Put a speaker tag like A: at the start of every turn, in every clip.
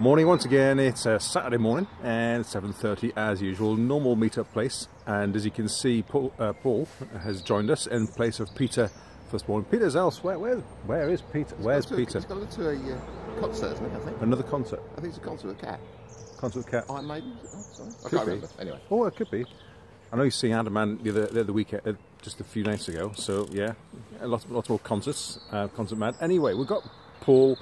A: Morning once again, it's a Saturday morning and 7.30 as usual, normal meetup place and as you can see Paul, uh, Paul has joined us in place of Peter first morning. Peter's elsewhere, where, where is Peter? Where's
B: to,
A: Peter?
B: He's gone to a uh, concert, isn't he, I think?
A: Another concert?
B: I think it's a concert with a cat.
A: Concert with Cat?
B: Iron Maiden? Oh, sorry. I
A: Could
B: can't
A: be.
B: remember. Anyway.
A: Oh, it could be. I know you've seen Adam Ant the other, the other weekend, uh, just a few nights ago. So yeah, lots, lots more concerts, uh, concert mad. Anyway, we've got Paul,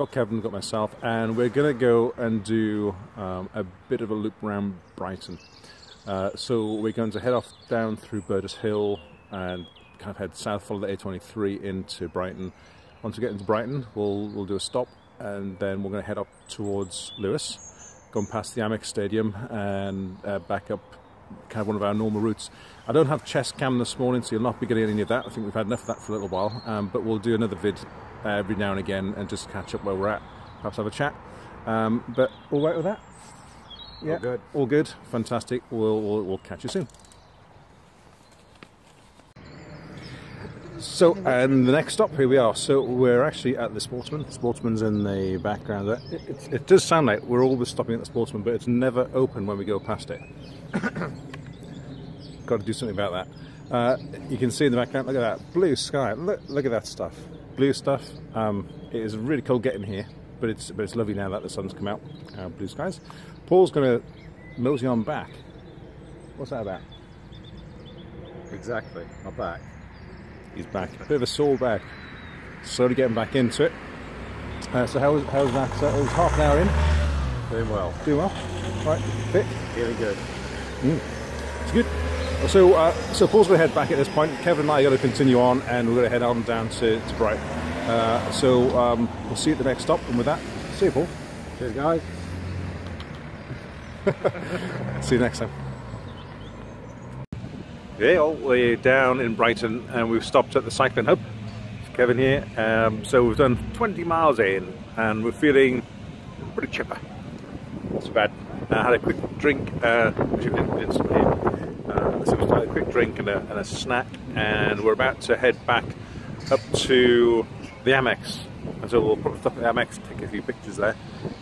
A: got Kevin, got myself, and we're gonna go and do um, a bit of a loop around Brighton. Uh, so we're going to head off down through Burgess Hill and kind of head south, follow the A23 into Brighton. Once we get into Brighton, we'll we'll do a stop, and then we're going to head up towards Lewes, going past the Amex Stadium, and uh, back up kind of one of our normal routes. I don't have chest cam this morning, so you'll not be getting any of that. I think we've had enough of that for a little while, um, but we'll do another vid every now and again and just catch up where we're at, perhaps have a chat. Um, but all right with that? Yeah, all
B: good.
A: All good. Fantastic. We'll, we'll, we'll catch you soon. So, and the next stop, here we are. So, we're actually at the Sportsman. The Sportsman's in the background there. It, it, it does sound like we're always stopping at the Sportsman, but it's never open when we go past it. Got to do something about that. Uh, you can see in the background, look at that blue sky. Look, look at that stuff. Blue stuff. Um, it is really cold getting here, but it's but it's lovely now that the sun's come out. Uh, blue skies. Paul's going to mosey on back. What's that about?
B: Exactly. I'm back.
A: He's back. A bit of a sore back. Slowly getting back into it. Uh, so how was, how was that? Uh, it was half an hour in.
B: Doing well.
A: Doing well. Right, fit.
B: Feeling good.
A: It's good. So, uh, so Paul's going to head back at this point. Kevin and I are going to continue on, and we're going to head on down to, to Brighton. Uh, so um, we'll see you at the next stop. And with that, see you, Paul.
B: Cheers, guys.
A: See you next time. Yeah, all the way down in Brighton, and we've stopped at the cycling hub. Kevin here. Um, so we've done 20 miles in, and we're feeling pretty chipper. Not so bad. I had a quick drink, uh, which we didn't. Uh, so we had a quick drink and a, and a snack, and we're about to head back up to the Amex. And so we'll probably stop at the Amex, take a few pictures there,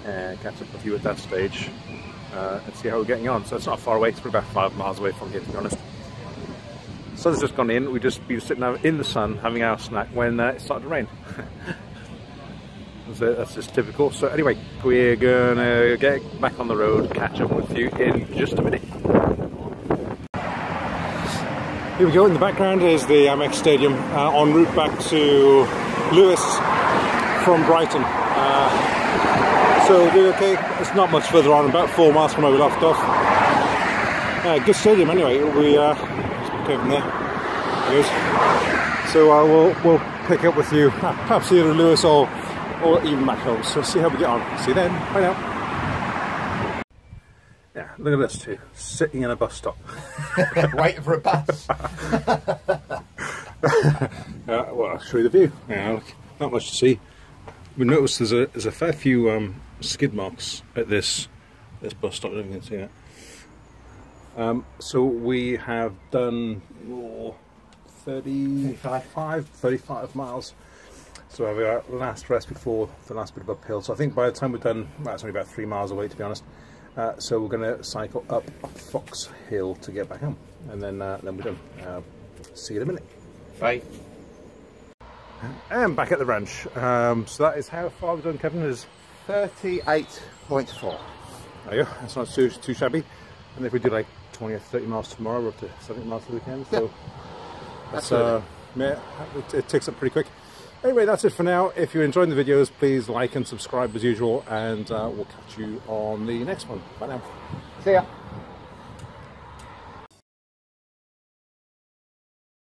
A: and catch up with you at that stage, uh, and see how we're getting on. So it's not far away, it's probably about five miles away from here, to be honest. Sun's just gone in, we've just been sitting in the sun having our snack when uh, it started to rain. so that's just typical. So anyway, we're gonna get back on the road, catch up with you in just a minute. Here we go, in the background is the Amex Stadium, uh, en route back to Lewes from Brighton. Uh, so we're okay, it's not much further on, about four miles from where we left off. Uh, good stadium anyway, we uh, Kevin there. There he. So uh, we'll we'll pick up with you uh, perhaps either in Lewes or or even back home. So see how we get on. See you then. Bye now. Yeah, look at this two sitting in a bus stop.
B: Waiting for a bus.
A: Uh, well, I'll show you the view. Yeah, look, not much to see. We noticed there's a there's a fair few um, skid marks at this this bus stop. I don't know if you can see that. Um, so we have done oh, 30, 35, 35 miles. So we have our last rest before the last bit of uphill. So I think by the time we're done, it's only about three miles away to be honest. Uh, so we're going to cycle up Fox Hill to get back home, and then uh, then we're done. Uh, see you in a minute.
B: Bye.
A: And back at the ranch. Um, so that is how far we've done, Kevin. Is
B: 38.4.
A: there you go. That's not too too shabby. And if we do like 20 or 30 miles tomorrow, we're up to 70 miles for the weekend. So that's uh, yeah, it, it takes up pretty quick. Anyway, that's it for now. If you're enjoying the videos, please like and subscribe as usual, and uh, we'll catch you on the next one. Bye now.
B: See ya.